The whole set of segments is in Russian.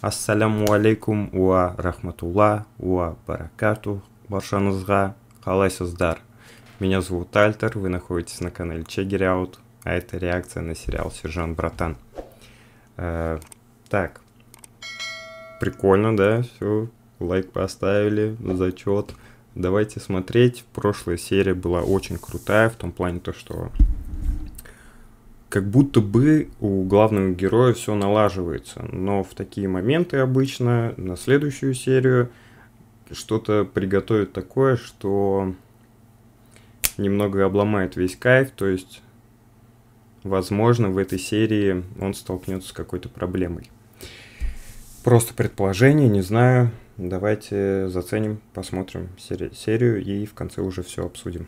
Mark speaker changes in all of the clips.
Speaker 1: ассаляму алейкум уа рахматулла уа баракату баршаңызға қалайсыздар меня зовут альтер вы находитесь на канале чегиряут а это реакция на сериал сержант братан э, так. Прикольно да все лайк поставили зачет давайте смотреть. Прошлая серия была очень крутая в том плане то что как будто бы у главного героя все налаживается, но в такие моменты обычно на следующую серию что-то приготовит такое, что немного обломает весь кайф, то есть, возможно, в этой серии он столкнется с какой-то проблемой. Просто предположение, не знаю. Давайте заценим, посмотрим серию и в конце уже все обсудим.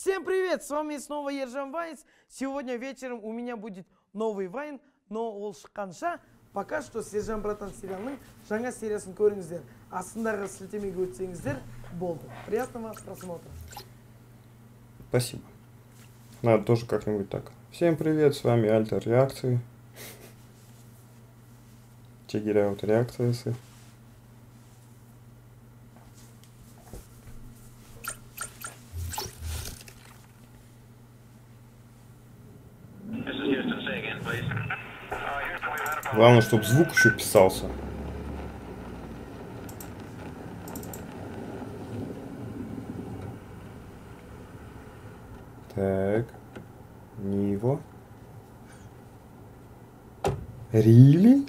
Speaker 2: Всем привет! С вами снова Ержан Вайнс. Сегодня вечером у меня будет новый вайн, но ол шыққанша пока что сержан братан сериалының жаңа сериясын көріңіздер астындағы сілтемеге өтсеңіздер болды приятного просмотра
Speaker 1: спасибо надо тоже как-нибудь так всем привет с вами альтер реакции чегиряут реакции Главное, чтобы звук еще писался. Так. Не его. Рили?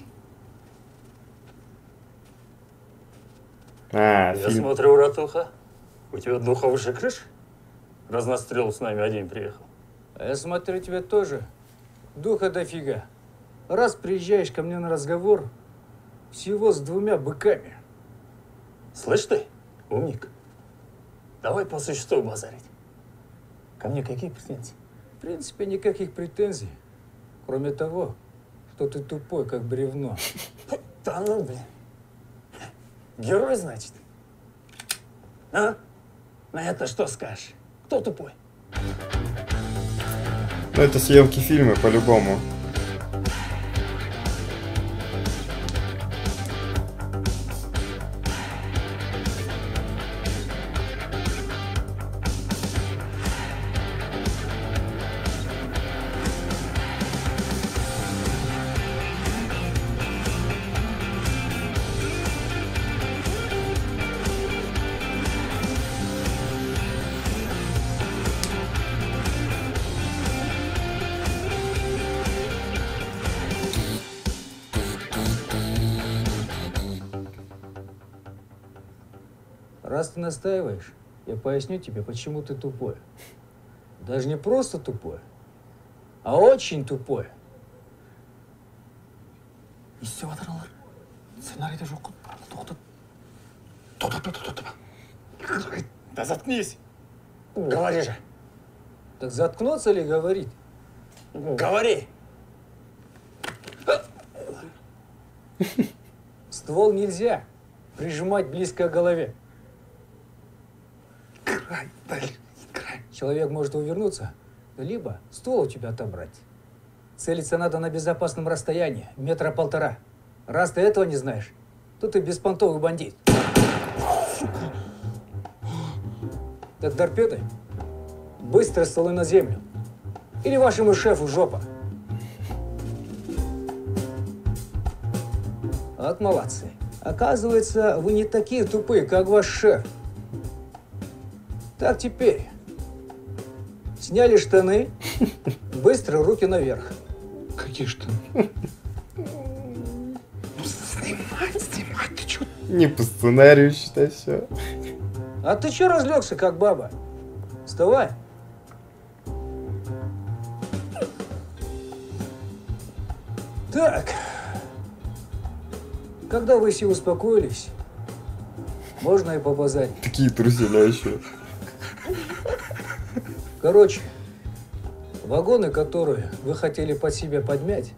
Speaker 3: А, Я фильм. смотрю, Ратуха, у тебя духа выше крыш? Раз на стрелу с нами один приехал.
Speaker 4: А я смотрю, тебя тоже духа дофига. Раз приезжаешь ко мне на разговор, всего с двумя быками.
Speaker 3: Слышь ты, умник, давай по существу базарить. Ко мне какие претензии?
Speaker 4: В принципе, никаких претензий, кроме того, что ты тупой, как бревно.
Speaker 3: Да ну, блин. Герой, значит? А? На это что скажешь? Кто тупой?
Speaker 1: Ну, это съемки фильма, по-любому.
Speaker 4: Раз ты настаиваешь, я поясню тебе, почему ты тупой. Даже не просто тупой, а очень тупой.
Speaker 3: жатырсыңдар сценарийде жоқ тоқтат тоқтат тоқтат тоқтат да заткнись. Говори же.
Speaker 4: Так заткнуться ли говорить?
Speaker 3: Говори.
Speaker 4: Ствол нельзя прижимать близко к голове
Speaker 3: Край, блин, край.
Speaker 4: Человек может увернуться, либо ствол у тебя отобрать. Целиться надо на безопасном расстоянии, метра полтора. Раз ты этого не знаешь, то ты беспонтовый бандит. Так торпедой быстро стволы на землю. Или вашему шефу жопа. От молодцы. Оказывается, вы не такие тупые, как ваш шеф. Так теперь. Сняли штаны, быстро руки наверх.
Speaker 3: Какие штаны? Ну, снимать, снимать, ты чё?
Speaker 1: Не по сценарию, считай, все.
Speaker 4: А ты чё разлегся, как баба? Вставай. Так. Когда вы все успокоились, можно и побазарить.
Speaker 1: Такие труселя еще.
Speaker 4: Короче, вагоны, которые вы хотели под себя подмять,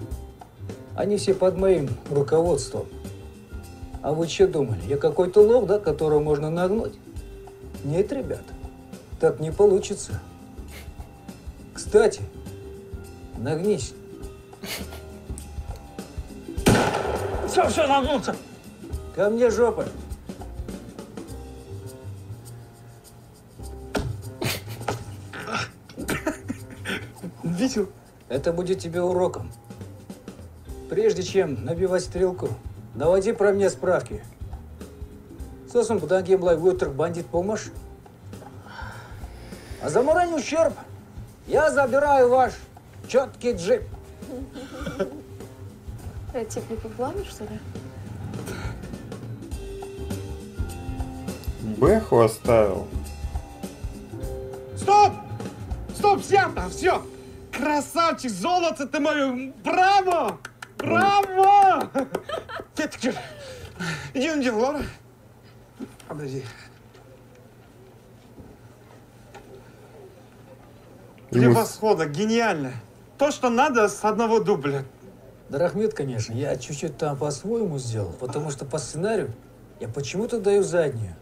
Speaker 4: они все под моим руководством. А вы что думали, я какой-то лох, да, которого можно нагнуть? Нет, ребята, так не получится. Кстати, нагнись.
Speaker 3: Все, все, нагнулся.
Speaker 4: Ко мне жопа.
Speaker 3: Видел?
Speaker 4: Это будет тебе уроком. Прежде чем набивать стрелку, наводи про меня справки. Сосын бұдан кейін былай өтірік бандит болмаш. А за моральный ущерб я забираю ваш четкий джип.
Speaker 5: Это типа по плану, что ли?
Speaker 1: Бэху оставил.
Speaker 3: Стоп! Стоп, снято, все! Красавчик, золото ты мое! Браво! Браво! Детки, идем, идем, Лора. Подожди. Превосходно, гениально. То, что надо с одного дубля.
Speaker 4: Да, Рахмет, конечно, я чуть-чуть там по-своему сделал, потому что по сценарию я почему-то даю заднюю.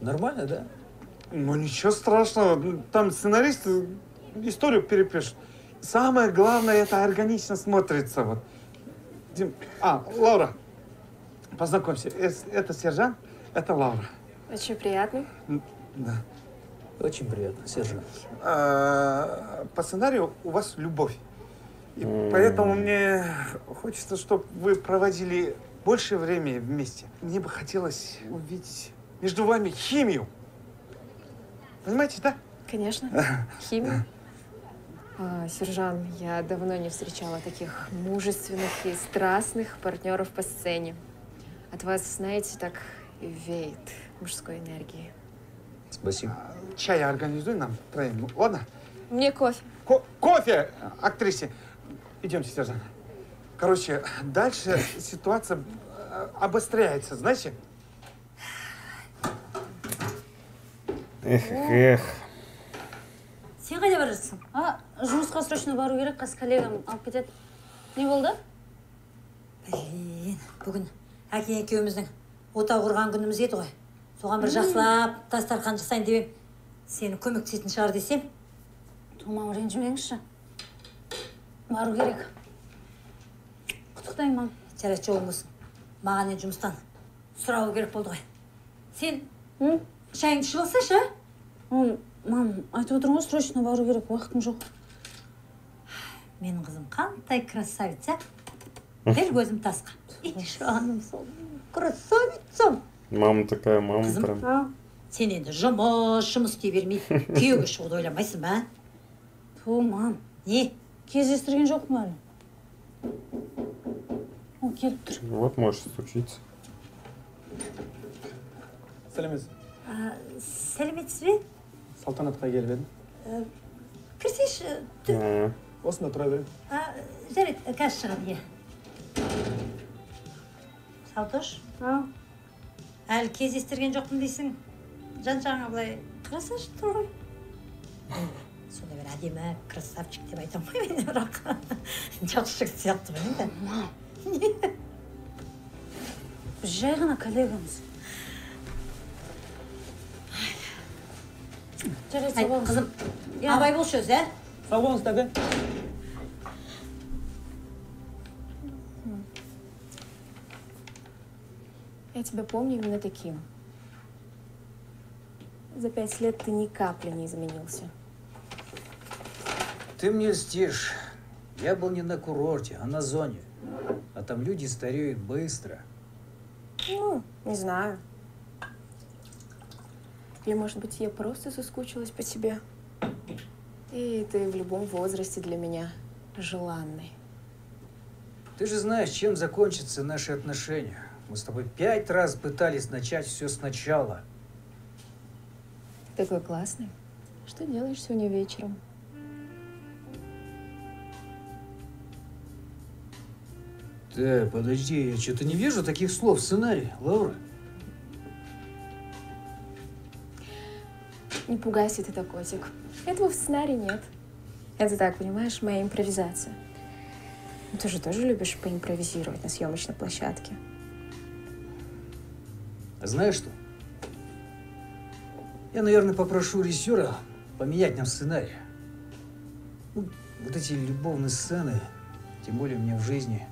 Speaker 4: Нормально, да?
Speaker 3: Ну, ничего страшного. Там сценарист историю перепишет. Самое главное, это органично смотрится. Вот. Дим, а, Лаура, познакомься. Это сержант, это Лаура.
Speaker 5: Очень приятно.
Speaker 3: Да.
Speaker 4: Очень приятно, сержант.
Speaker 3: А, по сценарию у вас любовь. И
Speaker 1: М.
Speaker 3: поэтому мне хочется, чтобы вы проводили больше времени вместе. Мне бы хотелось увидеть между вами химию. Понимаете, да?
Speaker 5: Конечно. Химия. А, сержант, я давно не встречала таких мужественных и страстных партнеров по сцене. От вас, знаете, так и веет мужской энергией.
Speaker 4: Спасибо.
Speaker 3: Чай организуй нам троим. Ладно?
Speaker 5: Мне кофе.
Speaker 3: Ко- кофе, актрисе. Идемте, сержант. Короче, дальше ситуация э, обостряется, знаете?
Speaker 1: Эх, эх.
Speaker 6: бара жатсың а жұмысқа срочно бару керек қазір коллегам алып кетеді. Не болды?
Speaker 7: Блин бүгін әке екеуміздің отау құрған күніміз еді ғой. Соған бір жақсылап дастархан жасайын деп едім сені көмектесетін шығар десем.
Speaker 6: Тумам ренжімеңізші. Бару керек. Құттықтаймын мам.
Speaker 7: Жарайды жолың болсын. Маған енді жұмыстан сұрау керек болды ғой. Сен шайыңды ішіп алсайшы
Speaker 6: мам айтып отырмын ғой срочно бару керек уақытым жоқ.
Speaker 7: Менің қызым қандай красавица. Дәл көзім тасқа. И жаным сол красавицам
Speaker 1: Мама такая, мама
Speaker 7: Қызым.
Speaker 1: прям.
Speaker 7: сен енді жұмыс жұмыс істей бермей күйеуге шығуды ойламайсың ба?
Speaker 6: Ту мам.
Speaker 7: Не?
Speaker 6: Кездестірген жоқпын әлі. Ол келіп тұр.
Speaker 1: Вот можешь стучиться.
Speaker 3: сәлеметсіз?
Speaker 7: Сәлеметсіз бе?
Speaker 3: Салтанатқа келіп едім.
Speaker 7: Кірсейші
Speaker 1: А,
Speaker 3: осында тұра беремін
Speaker 7: А, жарайды қазір шығады иә салтош әлі кездестірген жоқпын дейсің жан жағыңа былай қарасайшы тұр ғой сондай бір әдемі красавчик деп айта алмаймын енді бірақ жақсы жігіт сияқты ғой енді
Speaker 6: біз жай ғана коллегамыз жарайды
Speaker 7: қызым абай болшы өзі ә
Speaker 3: сау болыңыз тәте
Speaker 5: Я тебя помню именно таким. За пять лет ты ни капли не изменился.
Speaker 4: Ты мне льстишь. Я был не на курорте, а на зоне. А там люди стареют быстро.
Speaker 5: Ну, не знаю. Или, может быть, я просто соскучилась по тебе. И ты в любом возрасте для меня желанный.
Speaker 4: Ты же знаешь, чем закончатся наши отношения. Мы с тобой пять раз пытались начать все сначала.
Speaker 5: Такой классный. Что делаешь сегодня вечером?
Speaker 4: Да, подожди, я что-то не вижу таких слов в сценарии, Лаура.
Speaker 5: Не пугайся ты, котик. Этого в сценарии нет. Это так, понимаешь, моя импровизация. Ну, Ты же тоже любишь поимпровизировать на съемочной площадке.
Speaker 4: А знаешь что? Я, наверное, попрошу режиссера поменять нам сценарий. Ну, вот эти любовные сцены, тем более мне в жизни,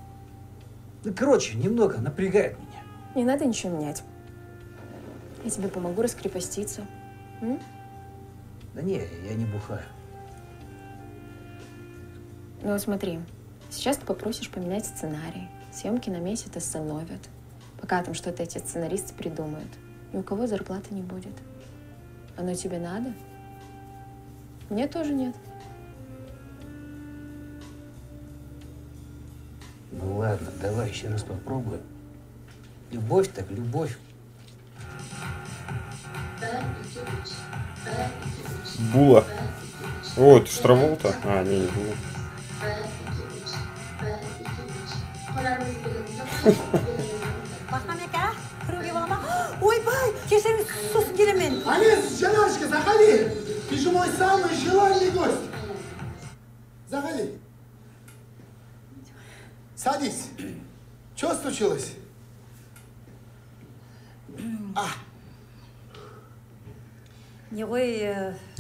Speaker 4: Ну, короче, немного напрягает меня.
Speaker 5: Не надо ничего менять. Я тебе помогу раскрепоститься. М?
Speaker 4: Да не, я не бухаю.
Speaker 5: Ну, смотри, сейчас ты попросишь поменять сценарий. Съемки на месяц остановят. Пока там что-то эти сценаристы придумают. И у кого зарплаты не будет. Оно тебе надо? Мне тоже нет.
Speaker 4: Ну ладно, давай еще раз попробуем. Любовь так любовь.
Speaker 1: Була. О, это Штраволта? А, не, не Була.
Speaker 7: махамека кіруге бола ма ойбай кешіріңіз сосын келемін мен
Speaker 8: Олесь, Жанашка, заходи! Ты же мой самый желанный гость. Заходи. Садись. Что случилось? А,
Speaker 7: не ғой э,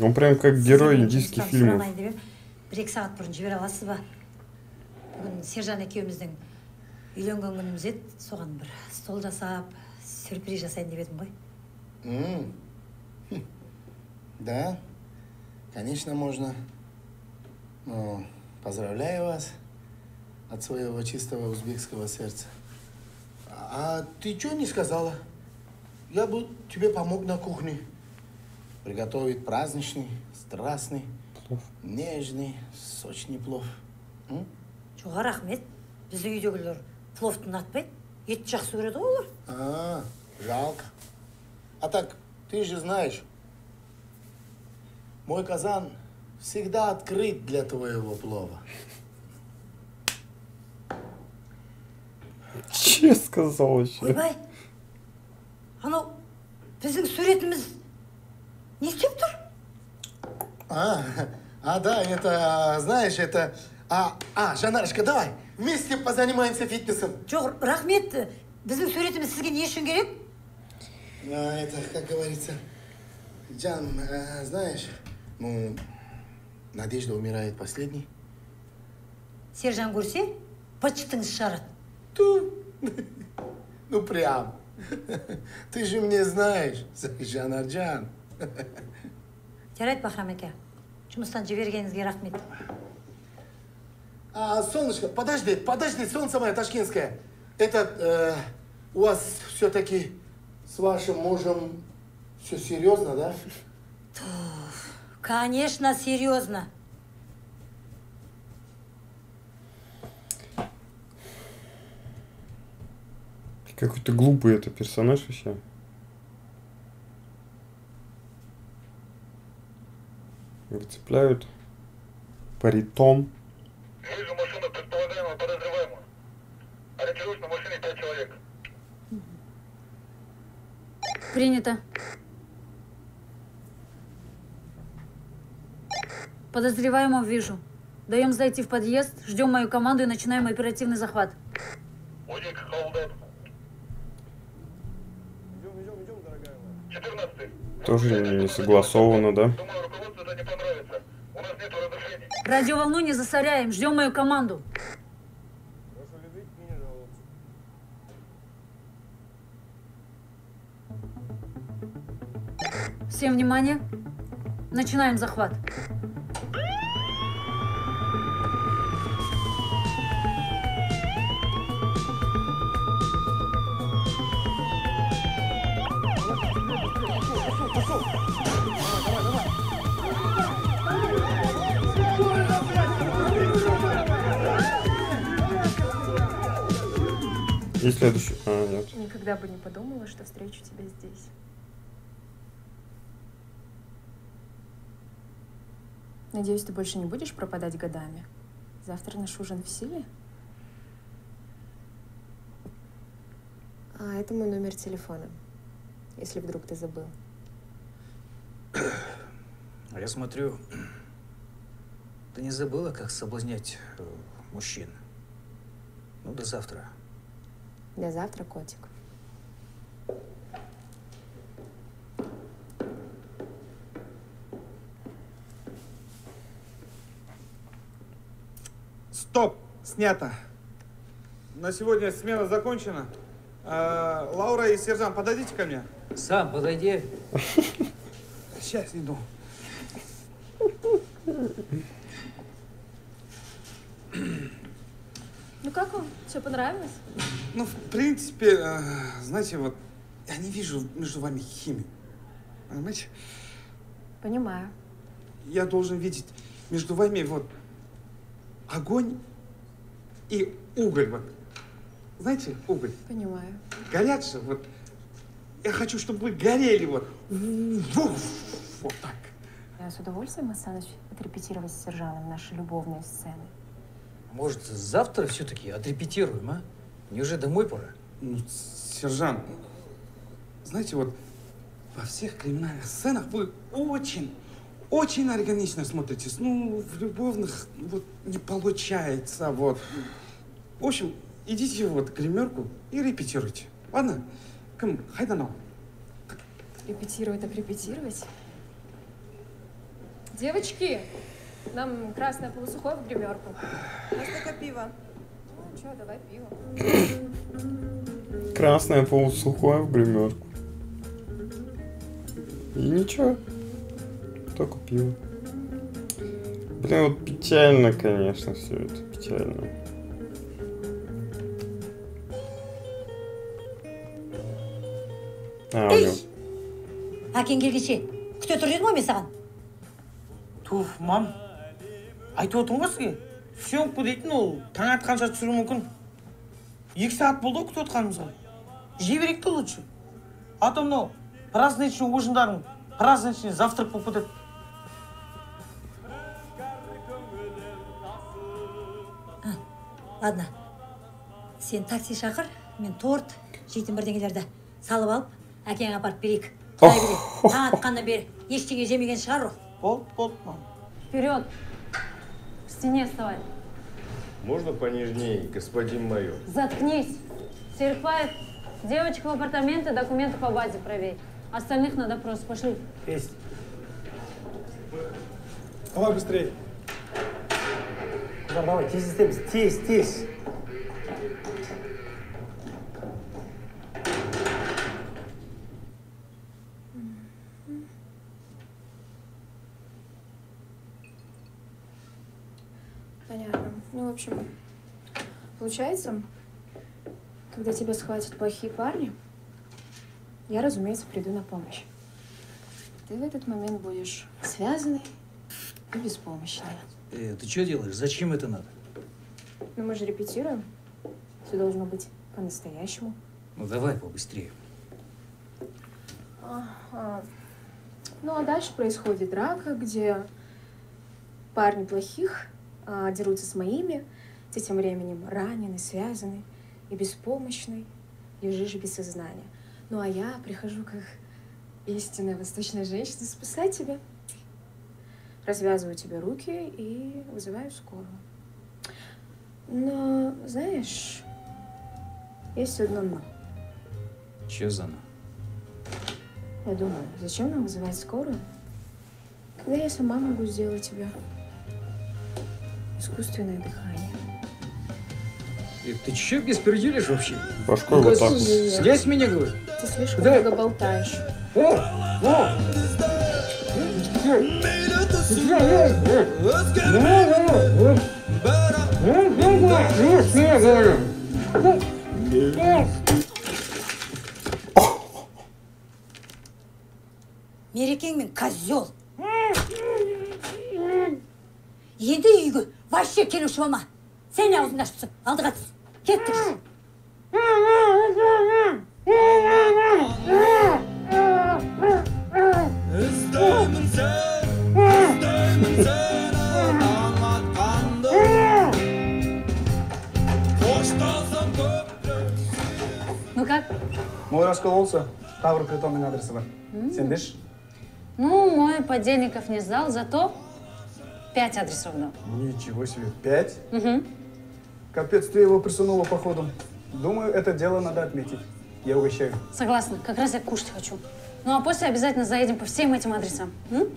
Speaker 1: Он прям как герой
Speaker 7: сізден
Speaker 1: индийских
Speaker 7: жұмыстан
Speaker 1: фильмов.
Speaker 7: сұрамайын деп едім. бір екі сағат бұрын жібере аласыз ба бүгін сержан екеуміздің үйленген күніміз еді соған бір стол жасап сюрприз жасайын деп едім ғой
Speaker 8: м, хм. да, конечно, можно. Но поздравляю вас от своего чистого узбекского сердца. А ты что не сказала? Я бы тебе помог на кухне. Приготовить праздничный, страстный, нежный, сочный плов. М?
Speaker 7: жоға рахмет біздің үйдегілер пловты ұнатпайды етті жақсы көреді ғой олар
Speaker 8: А, жалко. А так, ты же знаешь, мой казан всегда открыт для твоего плова.
Speaker 1: Че сказал вообще?
Speaker 7: ойбай
Speaker 8: а да, это, знаешь, это... А, а, Жанарочка, давай, вместе позанимаемся фитнесом.
Speaker 7: жоқ рахмет біздің суретіміз сізге не үшін керек
Speaker 8: А, это, как говорится, Джан, э, знаешь, ну, Надежда умирает последней.
Speaker 7: сержан көрсе быт шығарады
Speaker 8: Ту. Ну, прям. Ты же мне знаешь, Жанарджан.
Speaker 7: жарайды бахрам әке жұмыстан жібергеніңізге рахмет
Speaker 8: А, солнышко, подожди, подожди, солнце мое ташкентское. Это э, у вас все-таки с вашим мужем все серьезно, да?
Speaker 7: конечно серьезно
Speaker 1: Какой-то глупый это персонаж вообще. Выцепляют паритон.
Speaker 9: Вижу машину предполагаемого подозреваемого. Ориентируюсь на машине пять человек.
Speaker 6: Принято. Подозреваемого вижу. Даем зайти в подъезд, ждем мою команду и начинаем оперативный захват.
Speaker 9: Удик, холден. 14
Speaker 1: Тоже не согласовано, да?
Speaker 9: Думаю, руководству это не понравится. У нас нет разрешений.
Speaker 6: Радиоволну не засоряем, ждем мою команду. Всем внимание. Начинаем захват.
Speaker 1: И следующий. А, нет.
Speaker 5: Никогда бы не подумала, что встречу тебя здесь. Надеюсь, ты больше не будешь пропадать годами. Завтра наш ужин в силе? А, это мой номер телефона, если вдруг ты забыл.
Speaker 4: А я смотрю, ты не забыла, как соблазнять э, мужчин. Ну, до завтра.
Speaker 5: До завтра, котик.
Speaker 3: Стоп! Снято. на сегодня смена закончена. А, Лаура и сержант, подойдите ко мне.
Speaker 4: Сам подойди.
Speaker 3: Сейчас иду.
Speaker 5: Ну как вам? Все понравилось?
Speaker 3: Ну, в принципе, э, знаете, вот я не вижу между вами химии. Понимаете?
Speaker 5: Понимаю.
Speaker 3: Я должен видеть между вами вот огонь и уголь. Вот. Знаете, уголь.
Speaker 5: Понимаю.
Speaker 3: Горят же, вот. Я хочу, чтобы вы горели вот. Вот так.
Speaker 5: Я с удовольствием останусь отрепетировать с сержаном наши любовные сцены.
Speaker 4: Может, завтра все-таки отрепетируем, а? Мне уже домой пора.
Speaker 3: Ну, сержант, знаете, вот во всех криминальных сценах вы очень, очень органично смотритесь. Ну, в любовных вот не получается, вот. В общем, идите вот к гримерку и репетируйте. Ладно? Кім қайдан ал
Speaker 5: Репетировать так репетировать. Девочки, нам красное полусухое в гримерку.
Speaker 10: Настолько пиво.
Speaker 5: Что, давай пиво.
Speaker 1: Красное полусухое в гримерку. И ничего. Только пиво. Блин, вот печально, конечно, все это. Печально. А, у него.
Speaker 7: әкең келгенше күте тұр дедім ғой мен саған
Speaker 2: туф мам айтып отырмын ғой сізге съемка дейтін ол таң атқанша түсіруі мүмкін. Екі сағат болды ғой күтіп отқанымызға. Жей берейік те лучше а то мынау праздничный ужиндарың праздничный завтрак болып кетеді.
Speaker 7: Ладно. Сен такси шақыр мен торт жейтін бірдеңелерді салып алып әкеңе апарып берейік. Құдай біледі таң атқаннан бері ештеңе жемеген шығар ол.
Speaker 2: Болды болды мам.
Speaker 6: Вперед! Стене вставай.
Speaker 11: Можно понежнее, господин майор?
Speaker 6: Заткнись! Серпаев, девочка в апартаменты, документы по базе проверь. Остальных на допрос. Пошли.
Speaker 2: есть
Speaker 3: Давай быстрее.
Speaker 2: давай тез істейміз тез тез
Speaker 5: Понятно. Ну, в общем, получается, когда тебя схватят плохие парни, я, разумеется, приду на помощь. Ты в этот момент будешь связанный и беспомощный.
Speaker 4: Э, ты что делаешь? Зачем это надо?
Speaker 5: Но мы же репетируем. Все должно быть по-настоящему.
Speaker 4: Ну давай побыстрее.
Speaker 5: Ага. Ну, а дальше происходит драка, где парни плохих а, дерутся с моими, ты тем временем раненый, связанный и беспомощный, лежишь без сознания. Ну, а я прихожу как истинная восточная женщина спасать тебя. Развязываю тебе руки и вызываю скорую. Но, знаешь, есть одно но.
Speaker 4: Че за на?
Speaker 5: Я думаю, зачем нам вызывать скорую, когда я сама могу сделать тебе искусственное дыхание.
Speaker 4: Э, ты че бесперделишь вообще?
Speaker 1: Башкой
Speaker 4: Ну-ка,
Speaker 1: вот так
Speaker 4: Слезь меня, говорю.
Speaker 5: Ты слишком
Speaker 4: Да.
Speaker 5: много болтаешь.
Speaker 4: О! О!
Speaker 7: мерекең мен козел енді үйге вообще келуші болма сен аузыңды ашып түсіп алдыға түс кеттік
Speaker 12: іздеймін сен іздеймін сені таң атқанда қоштасам көптен
Speaker 6: Ну как?
Speaker 13: Мой раскололся. Тавр притомный адрес бар. Сен дешь?
Speaker 6: Ну, мой подельников не сдал, зато пять адресов дал.
Speaker 13: Ничего себе. Пять?
Speaker 6: Угу.
Speaker 13: Капец, ты его присунула походу. Думаю, это дело надо отметить. Я угощаю.
Speaker 6: Согласна, как раз я кушать хочу. Ну а после обязательно заедем по всем этим адресам. М?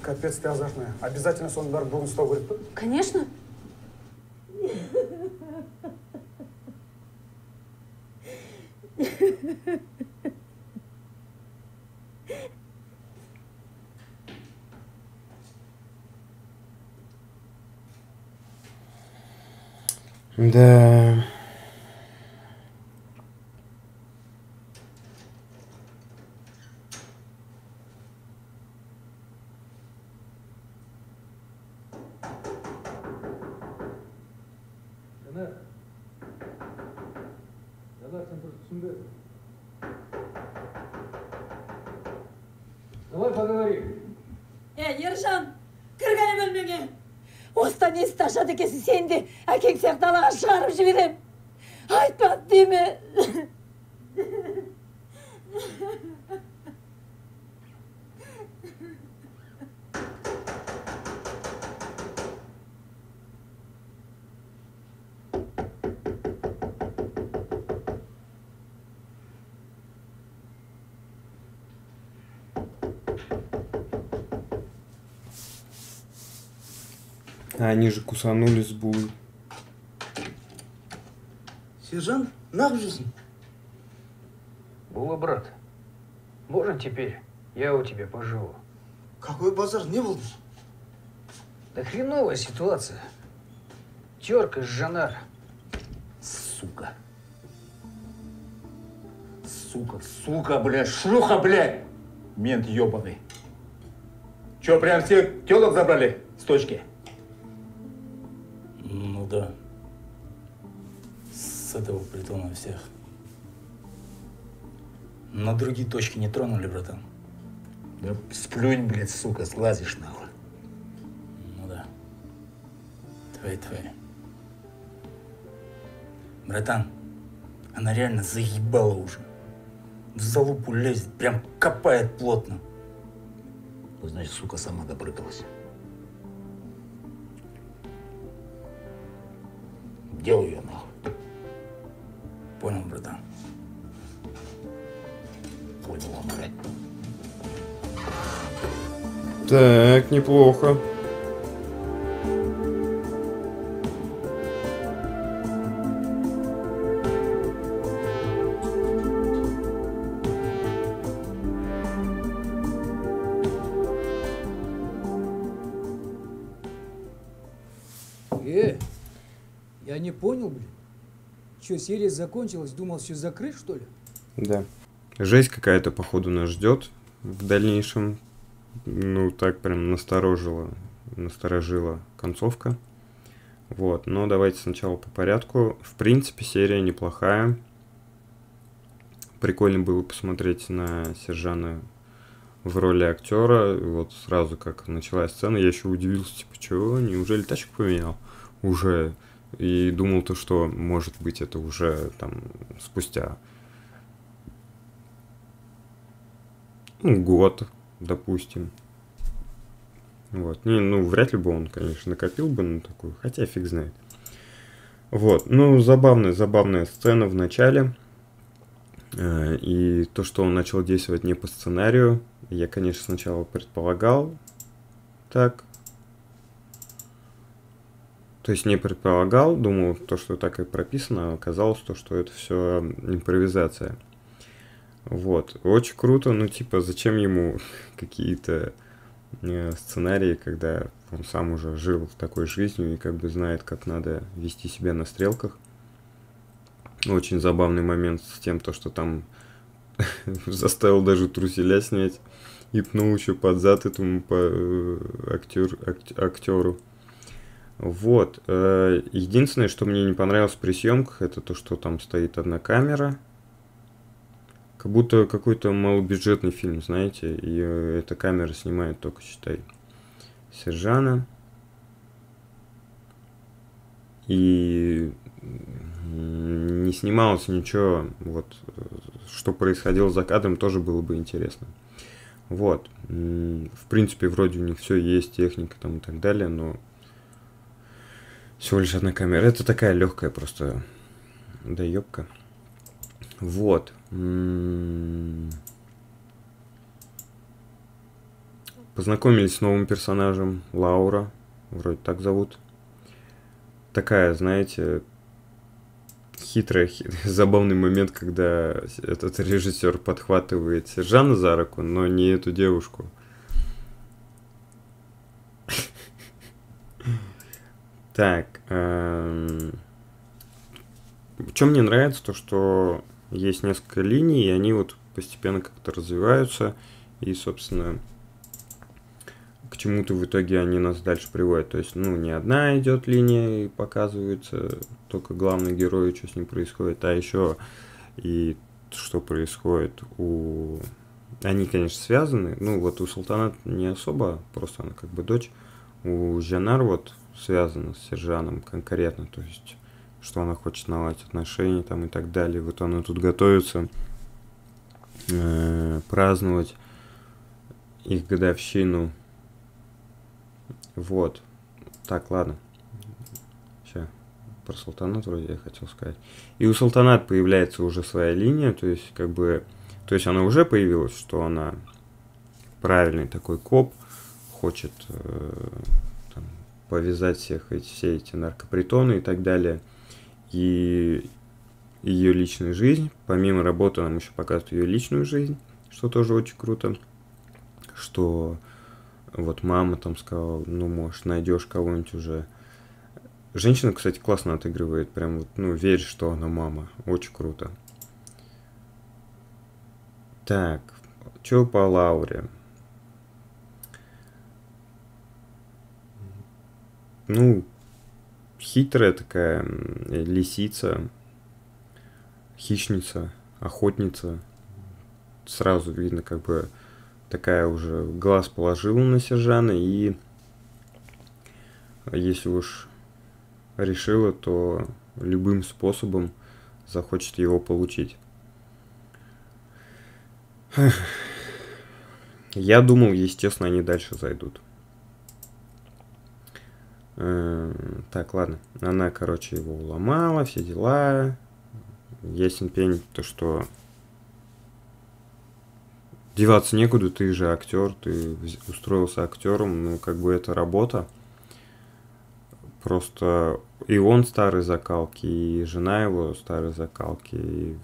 Speaker 13: Капец, ты азартная. Обязательно Сондар стол қойып тұр.
Speaker 6: Конечно.
Speaker 1: Да.
Speaker 10: ötekisi sendi. Erkek sevdalığa çıkarım şivirim. Haybat değil mi?
Speaker 1: А они же кусанулись с Булой.
Speaker 14: Сержант, нах жизнь.
Speaker 4: Була, брат, можно теперь я у тебя поживу?
Speaker 14: Какой базар, не волнуйся.
Speaker 4: Да хреновая ситуация. Терка из Жанара.
Speaker 3: Сука. Сука, сука, блядь, шлюха, блядь. Мент ебаный. Че, прям все телок забрали с точки?
Speaker 14: Да. С этого притона всех. На другие точки не тронули, братан.
Speaker 3: Да сплюнь, блядь, сука, слазишь нахуй.
Speaker 14: Ну да. Твои, твои. Братан, она реально заебала уже. В залупу лезет, прям копает плотно.
Speaker 3: Ну, Значит, сука сама допрыгалась. Делаю ее нахуй.
Speaker 14: Понял, братан.
Speaker 3: Понял, блядь.
Speaker 1: Так, неплохо.
Speaker 4: Че, серия закончилась? Думал, все закрыть, что ли?
Speaker 1: Да. Жесть какая-то, походу, нас ждет в дальнейшем. Ну, так прям насторожила, насторожила концовка. Вот, но давайте сначала по порядку. В принципе, серия неплохая. Прикольно было посмотреть на Сержана в роли актера. Вот сразу как началась сцена, я еще удивился, типа, чего, неужели тачку поменял? Уже. И думал то, что, может быть, это уже там спустя ну, год, допустим. Вот. Не, ну, вряд ли бы он, конечно, накопил бы на такую, хотя фиг знает. Вот. Ну, забавная, забавная сцена в начале. Э, И то, что он начал действовать не по сценарию, я, конечно, сначала предполагал так. То есть не предполагал, думал, то, что так и прописано, а оказалось то, что это все импровизация. Вот. Очень круто, ну, типа, зачем ему какие-то э, сценарии, когда он сам уже жил такой жизнью и как бы знает, как надо вести себя на стрелках. Очень забавный момент с тем, то, что там заставил даже труселя снять и пнул еще под зад этому по, э, актер, акт- актеру. Вот. э, Единственное, что мне не понравилось при съемках, это то, что там стоит одна камера. Как будто какой-то малобюджетный фильм, знаете, и э, эта камера снимает только, считай, Сержана. И не снималось ничего, вот, э, что происходило за кадром, тоже было бы интересно. Вот. В принципе, вроде у них все есть, техника там и так далее, но всего лишь одна камера. Это такая легкая просто доебка. Вот. М, Познакомились с новым персонажем Лаура. Вроде так зовут. Такая, знаете, хитрый, хи- забавный момент, когда этот режиссер подхватывает Сержана за руку, но не эту девушку. Так, эм, что мне нравится, то что есть несколько линий, и они вот постепенно как-то развиваются, и, собственно, к чему-то в итоге они нас дальше приводят. То есть, ну, не одна идет линия и показывается только главный герой, что с ним происходит, а еще и что происходит у... Они, конечно, связаны. Ну, вот у Султана не особо, просто она как бы дочь. У Жанар вот связана с Сержаном конкретно, то есть, что она хочет наладить отношения там и так далее. Вот она тут готовится э, праздновать их годовщину. Вот. Так, ладно. Сейчас. Про Султанат вроде я хотел сказать. И у Султанат появляется уже своя линия, то есть, как бы, то есть она уже появилась, что она правильный такой коп, хочет э, повязать всех эти, все эти наркопритоны и так далее. И ее личную жизнь, помимо работы нам еще показывают ее личную жизнь, что тоже очень круто, что вот мама там сказала, ну, может, найдешь кого-нибудь уже. Женщина, кстати, классно отыгрывает, прям вот, ну, веришь, что она мама. Очень круто. Так, что по Лауре? Ну, хитрая такая лисица, хищница, охотница. Сразу видно, как бы такая уже глаз положила на Сержана и если уж решила, то любым способом захочет его получить. Я думал, естественно, они дальше зайдут. Э, Так, ладно. Она, короче, его уломала, все дела. Ясен пень, то, что деваться некуда, ты же актер, ты устроился актером, ну, как бы это работа. Просто и он старой закалки, и жена его старой закалки, и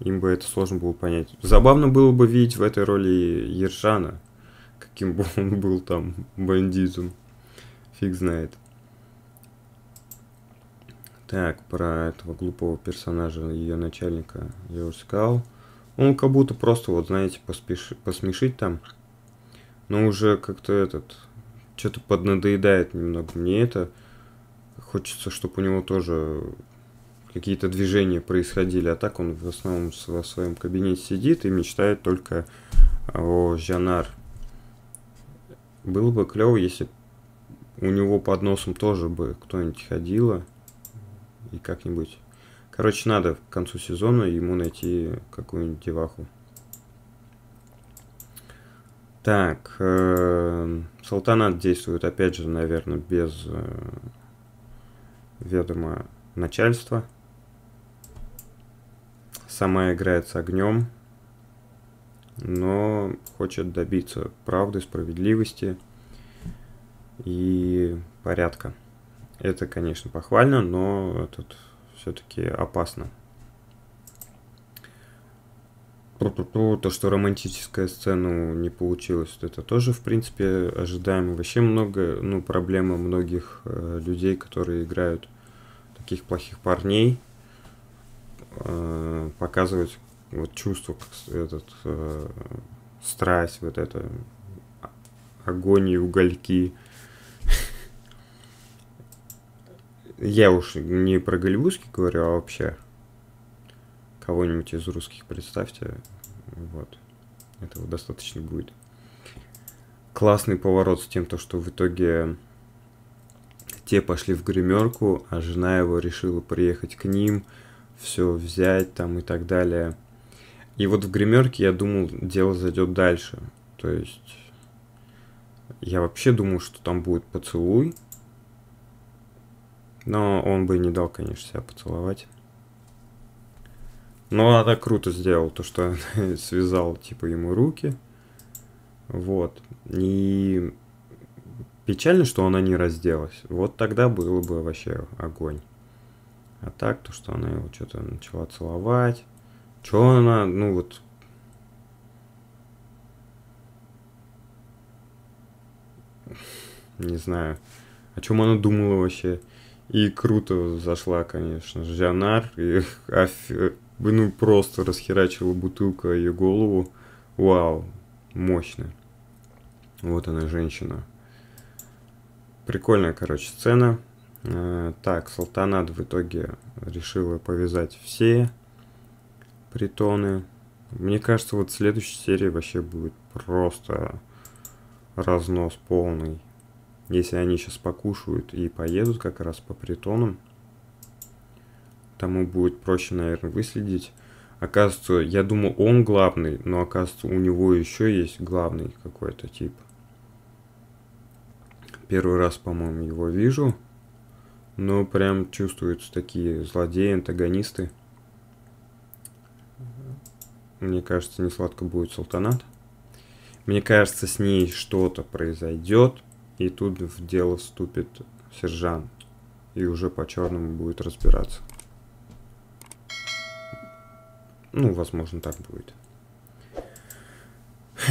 Speaker 1: им бы это сложно было понять. Забавно было бы видеть в этой роли Ержана, каким бы он был там бандитом. Фиг знает. Так, про этого глупого персонажа, ее начальника, я уже сказал. Он как будто просто, вот знаете, поспеши- посмешить там. Но уже как-то этот, что-то поднадоедает немного мне это. Хочется, чтобы у него тоже какие-то движения происходили, а так он в основном во своем кабинете сидит и мечтает только о Жанар. Было бы клево, если б у него под носом тоже бы кто-нибудь ходило и как-нибудь. Короче, надо к концу сезона ему найти какую-нибудь деваху. Так, э, Салтанат действует, опять же, наверное, без э, ведома начальства. Сама играет с огнем, но хочет добиться правды, справедливости и порядка. Это, конечно, похвально, но тут все-таки опасно. То, что романтическая сцена не получилась, это тоже, в принципе, ожидаемо. Вообще много, ну, проблема многих э, людей, которые играют таких плохих парней, э, показывать вот чувство, как этот, э, страсть, вот это а- огонь и угольки. Я уж не про голливудский говорю, а вообще кого-нибудь из русских представьте. Вот. Этого достаточно будет. Классный поворот с тем, то, что в итоге те пошли в гримерку, а жена его решила приехать к ним, все взять там и так далее. И вот в гримерке я думал, дело зайдет дальше. То есть я вообще думал, что там будет поцелуй. Но он бы не дал, конечно, себя поцеловать. Но она круто сделал, то, что связал, типа, ему руки. Вот. И печально, что она не разделась. Вот тогда было бы вообще огонь. А так, то, что она его что-то начала целовать. Чё она, ну вот... Не знаю, о чем она думала вообще. И круто зашла, конечно, Жанар, и оф- ну просто расхерачила бутылка ее голову. Вау, мощно. Вот она, женщина. Прикольная, короче, сцена. Э, Так, Салтанат в итоге решила повязать все притоны. Мне кажется, вот следующей серии вообще будет просто разнос полный. Если они сейчас покушают и поедут как раз по притонам, тому будет проще, наверное, выследить. Оказывается, я думал, он главный, но оказывается, у него еще есть главный какой-то тип. Первый раз, по-моему, его вижу. Но прям чувствуются такие злодеи, антагонисты. Мне кажется, не сладко будет Султанат. Мне кажется, с ней что-то произойдет, и тут в дело вступит сержант. И уже по черному будет разбираться. Ну, возможно, так будет.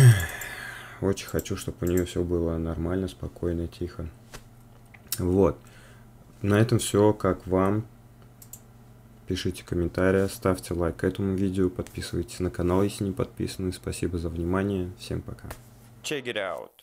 Speaker 1: Очень хочу, чтобы у нее все было нормально, спокойно, тихо. Вот. На этом все. Как вам? Пишите комментарии, ставьте лайк этому видео, подписывайтесь на канал, если не подписаны. Спасибо за внимание. Всем пока.
Speaker 15: Check it out.